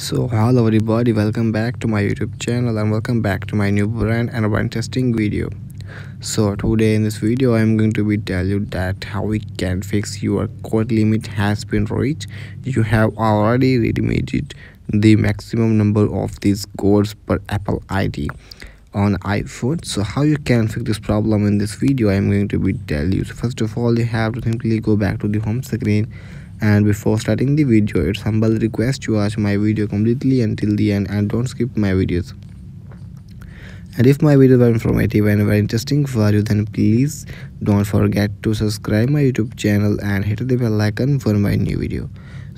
so hello everybody welcome back to my youtube channel and welcome back to my new brand and brand testing video. So today in this video i'm going to be tell you that how we can fix your code limit has been reached. You have already limited the maximum number of these codes per apple id on iphone. So how you can fix this problem in this video i'm going to be tell you. So first of all you have to simply go back to the home screen and before starting the video it's humble request to watch my video completely until the end and don't skip my videos. And if my videos are informative and very interesting for you then please don't forget to subscribe my youtube channel and hit the bell icon for my new video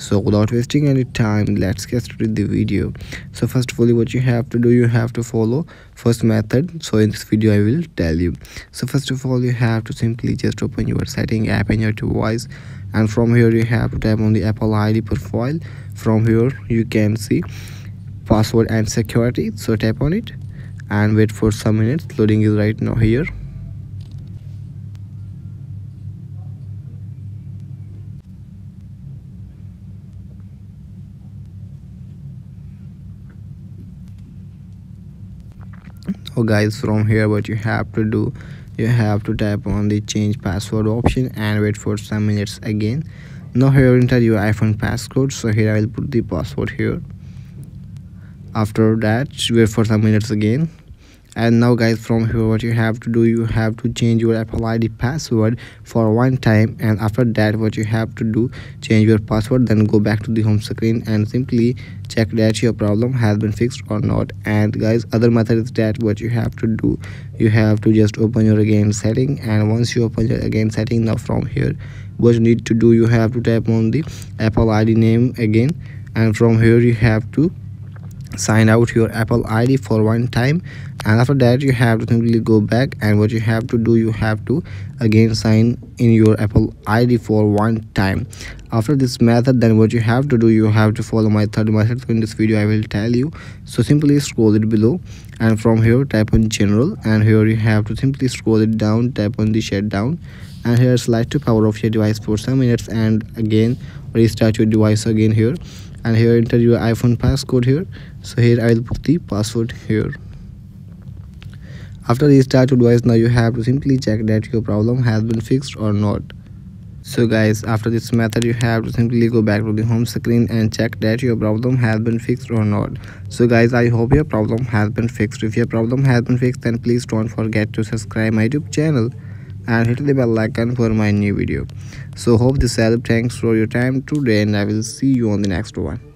so without wasting any time let's get started with the video. So first of all what you have to do you have to follow first method. So in this video i will tell you. So first of all you have to simply just open your setting app in your device. And from here you have to tap on the apple id profile. From here you can see password and security. So tap on it and wait for some minutes. Loading is right now here so guys from here what you have to do you have to tap on the change password option and wait for some minutes again. Now here enter your iphone passcode. So here i will put the password here. After that wait for some minutes again and now guys from here what you have to do you have to change your apple id password for one time. And after that what you have to do change your password then go back to the home screen and simply check that your problem has been fixed or not. And guys other method is that what you have to do. You have to just open your again setting. And once you open your again setting now from here what you need to do you have to tap on the apple id name again. And from here you have to sign out your apple id for one time and after that you have to simply go back and what you have to do you have to again sign in your apple id for one time after this method then what you have to do you have to follow my third method. So in this video i will tell you. So simply scroll it below. And from here type on general. And here you have to simply scroll it down. Tap on the shutdown and here slide to power off your device for some minutes. And again restart your device again here. And here enter your iphone passcode here. So here i will put the password here. After restart your device now you have to simply check that your problem has been fixed or not so guys after this method you have to simply go back to the home screen and check that your problem has been fixed or not. So guys i hope your problem has been fixed. If your problem has been fixed then please don't forget to subscribe my youtube channel and hit the bell icon for my new video. So hope this helped. Thanks for your time today and i will see you on the next one